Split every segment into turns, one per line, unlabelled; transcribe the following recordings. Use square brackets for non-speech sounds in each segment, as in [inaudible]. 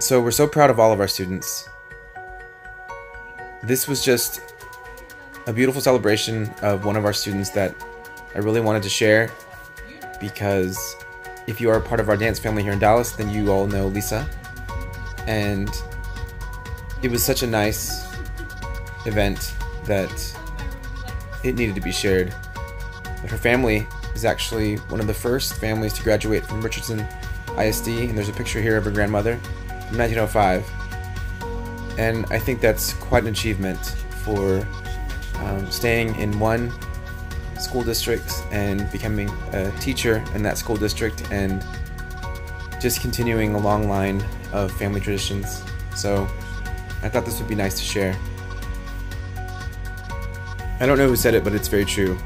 So we're so proud of all of our students. This was just a beautiful celebration of one of our students that I really wanted to share because if you are a part of our dance family here in Dallas, then you all know Lisa. And it was such a nice event that it needed to be shared. But her family is actually one of the first families to graduate from Richardson ISD, and there's a picture here of her grandmother 1905. And I think that's quite an achievement for um, staying in one school district and becoming a teacher in that school district and just continuing a long line of family traditions. So I thought this would be nice to share. I don't know who said it, but it's very true.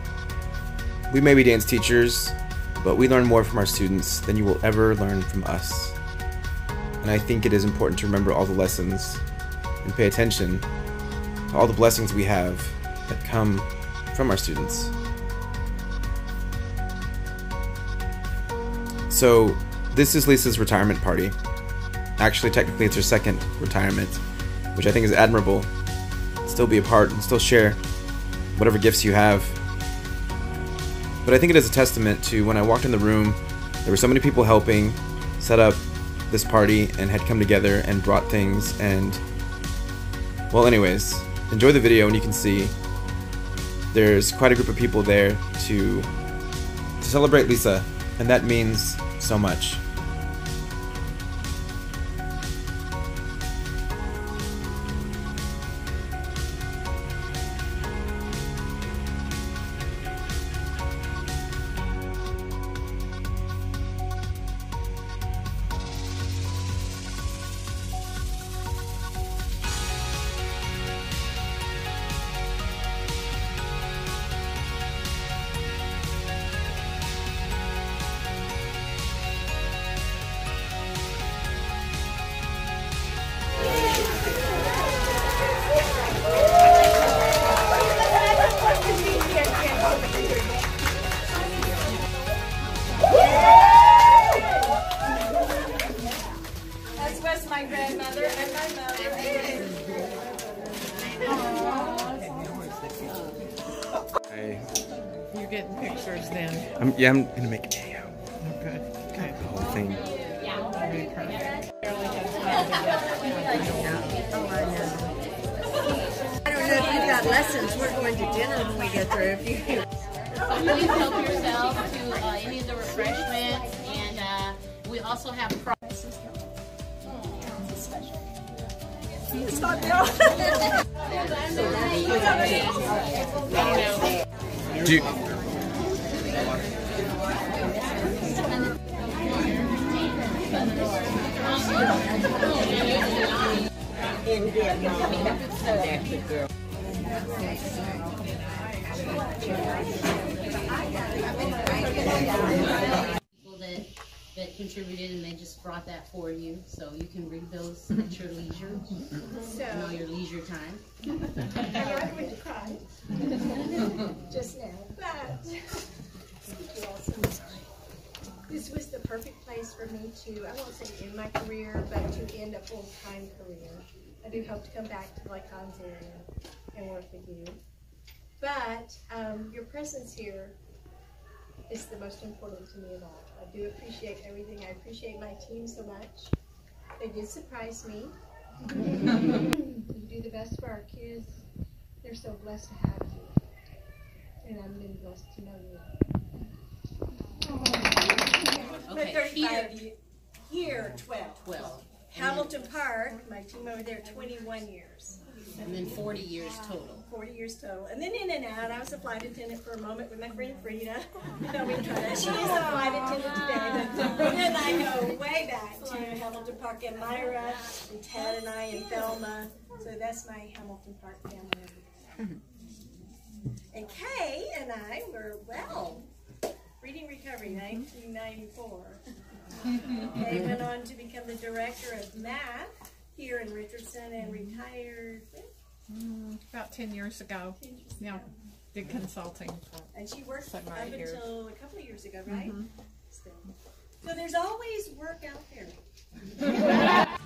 We may be dance teachers, but we learn more from our students than you will ever learn from us. And I think it is important to remember all the lessons and pay attention to all the blessings we have that come from our students. So, this is Lisa's retirement party. Actually, technically, it's her second retirement, which I think is admirable. Still be a part and still share whatever gifts you have. But I think it is a testament to when I walked in the room, there were so many people helping set up this party and had come together and brought things and well anyways, enjoy the video and you can see there's quite a group of people there to to celebrate Lisa and that means so much.
Mother.
I,
You're getting pictures then.
I'm, yeah, I'm gonna make a video.
Okay. Okay.
The whole thing.
Very perfect.
I don't know if you've got lessons. We're going to dinner when we get through. If you
Please help yourself to uh, any of the refreshments, and uh, we also have.
Do you,
that that contributed, and they just brought that for you, so you can read those [laughs] at your leisure, so, in all your leisure time.
I'm going to cry [laughs] just now, but thank you all so much. This was the perfect place for me to, I won't say end my career, but to end a full-time career. I do hope to come back to Lake Highlands area and work with you. But um, your presence here is the most important to me of all. I do appreciate everything. I appreciate my team so much. They did surprise me. you do the best for our kids. They're so blessed to have you. And I'm been blessed to know you.
Okay, here,
Here, 12.
twelve,
Hamilton Park, my team over there, 21 years.
and then forty years total.
40 years total. And then in and out, I was a flight attendant for a moment with my friend Frida. [laughs] No, we tried. She is a flight attendant today. But then I go way back to Hamilton Park and Myra and Ted and I and Thelma. So that's my Hamilton Park family. [laughs] And Kay and I were, well, reading recovery 1994. Kay mm-hmm. went on to become the director of math here in Richardson and retired mm,
About 10 years ago. Yeah. Did consulting.
And she worked
Seven
up
or eight years.
until a couple of years ago, right? Mm-hmm. Still. So there's always work out there. [laughs]